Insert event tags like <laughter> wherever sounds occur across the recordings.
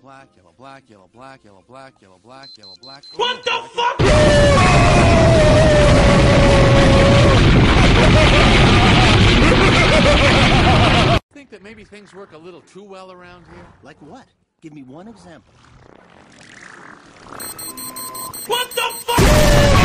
black, yellow, black, yellow, black, yellow, black, yellow, black, yellow, black. What the fuck? Think that maybe things work a little too well around here? Like what? Give me one example. What the fuck?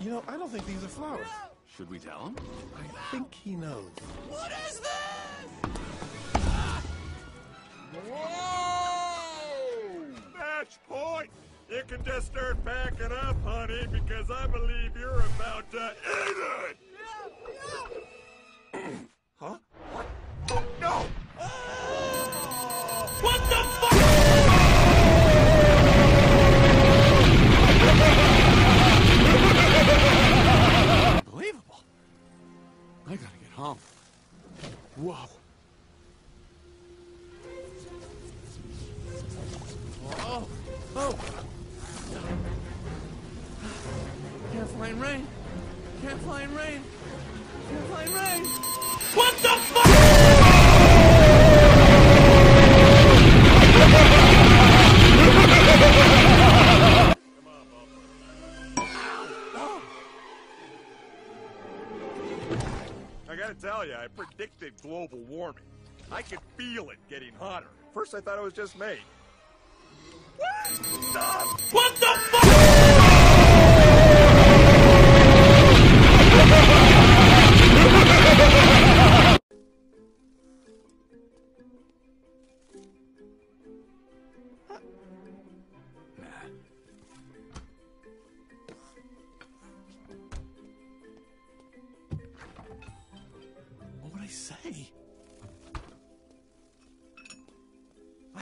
You know, I don't think these are flowers. Should we tell him? I think he knows. What is this? Match point! You can just start backing up, honey, because I believe Can't fly in rain. Can't fly rain. What the fuck? I gotta tell you, I predicted global warming. I could feel it getting hotter. First, I thought it was just me. What? Stop! What the fuck?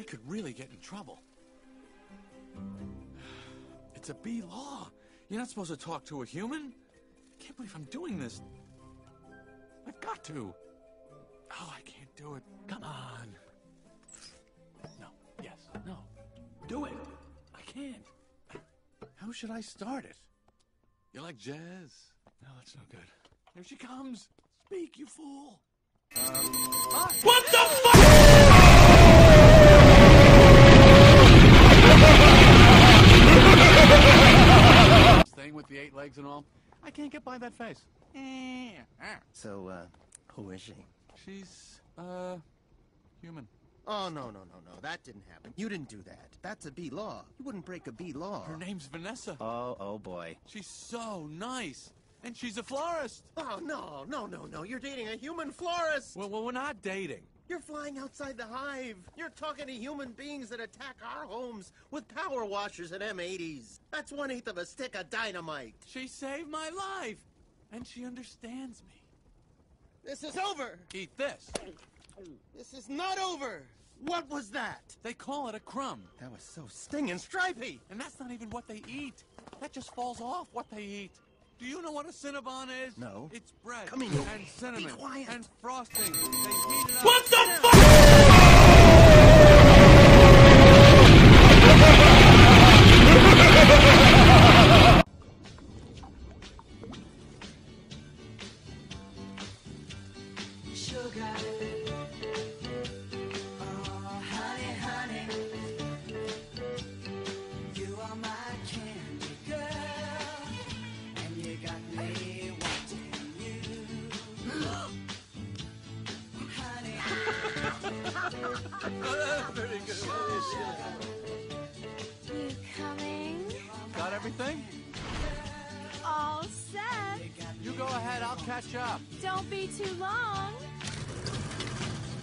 Could really get in trouble. <sighs> It's a bee law. You're not supposed to talk to a human. I can't believe I'm doing this. I've got to. Oh, I can't do it. Come on. No. Yes. No. Do it. I can't. How should I start it? You like jazz? No, that's no good. Here she comes. Speak, you fool. What the fuck? Legs and all. I can't get by that face. Eh, ah. So, uh, who is she? She's, uh, human. Oh, no, no, no, no. That didn't happen. You didn't do that. That's a bee law. You wouldn't break a bee law. Her name's Vanessa. Oh, oh boy. She's so nice. And she's a florist. Oh, no, no, no, no. You're dating a human florist. Well, well, we're not dating. You're flying outside the hive. You're talking to human beings that attack our homes with power washers and M80s. That's one eighth of a stick of dynamite. She saved my life. And she understands me. This is over. Eat this. This is not over. What was that? They call it a crumb. That was so stinging stripey. And that's not even what they eat. That just falls off what they eat. Do you know what a Cinnabon is? No. It's bread Come here. and cinnamon Be quiet. and frosting. They heat it up. What the fuck? Very good. You coming? Got everything? All set. You go ahead. I'll catch up. Don't be too long.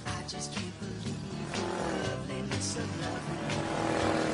I just can't believe the loveliness of loving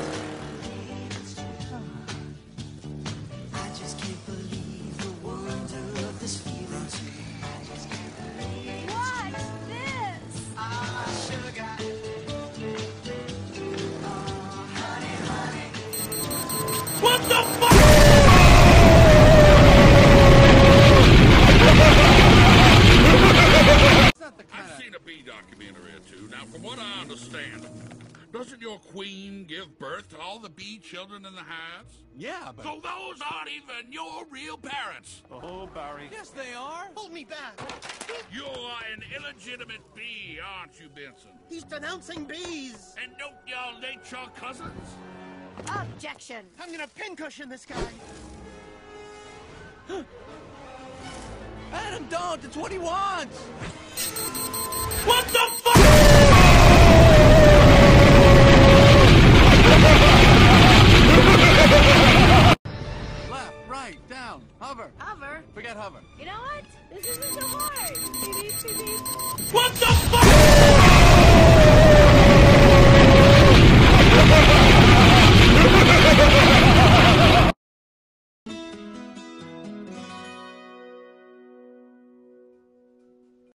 Now, from what I understand, doesn't your queen give birth to all the bee children in the hives? Yeah, but... So those aren't even your real parents. Oh, Barry. Yes, they are. Hold me back. You're an illegitimate bee, aren't you, Benson? He's denouncing bees. And don't y'all date your cousins? Objection. I'm gonna pincushion this guy. <gasps> Adam, don't. It's what he wants. What the hover. Hover. Forget hover. You know what? This isn't so hard. Beep, beep, beep, beep. What the